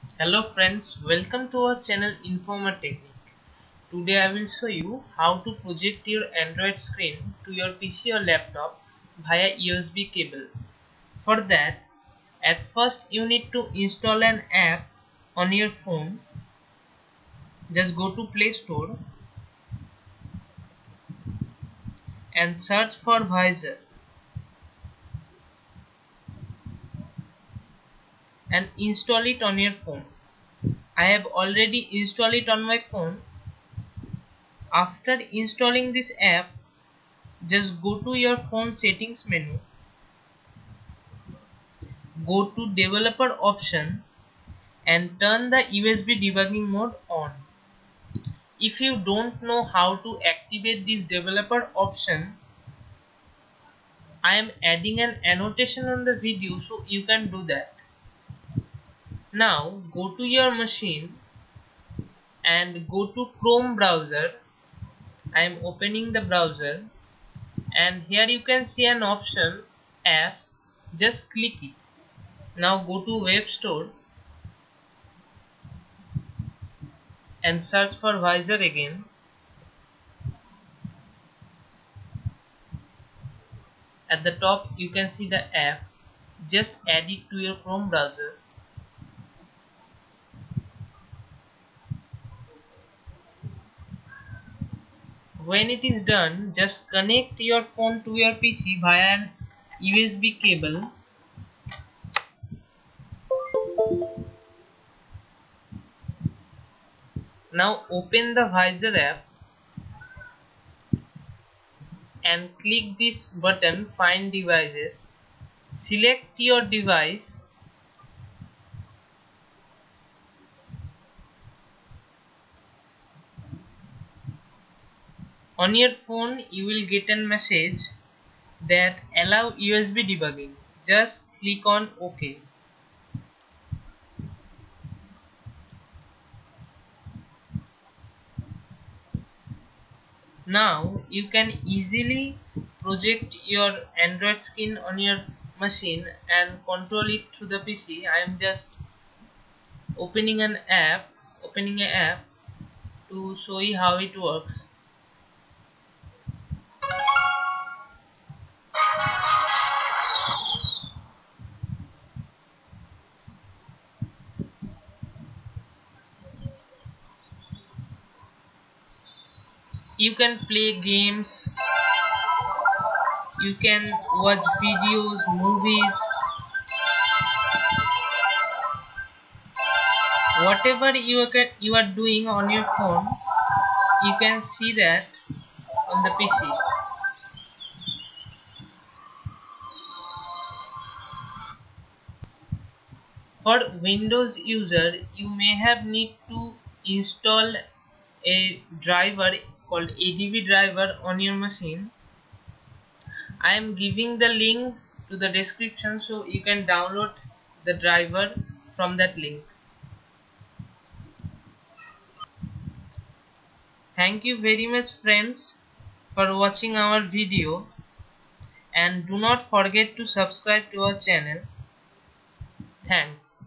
Hello friends, welcome to our channel Informer Technique. Today I will show you how to project your Android screen to your PC or laptop via USB cable. For that, at first you need to install an app on your phone. Just go to Play Store and search for Vysor. And install it on your phone. I have already installed it on my phone. After installing this app, just go to your phone settings menu. Go to developer option and turn the USB debugging mode on. If you don't know how to activate this developer option, I am adding an annotation on the video so you can do that. Now go to your machine and go to Chrome browser. I am opening the browser and here you can see an option apps just click it. Now go to web store and search for Vysor again. At the top you can see the app just add it to your Chrome browser when it is done just connect your phone to your PC via an USB cable. Now open the Vysor app and click this button find devices. Select your device On your phone you will get a message that allow USB debugging. Just click on OK. Now you can easily project your Android skin on your machine and control it through the PC. I am just opening an app, opening an app to show you how it works. You can play games you can watch videos movies whatever you are you are doing on your phone you can see that on the PC for Windows user you may have need to install a driver called ADB driver on your machine. I am giving the link to the description so you can download the driver from that link. Thank you very much friends for watching our video. And do not forget to subscribe to our channel. Thanks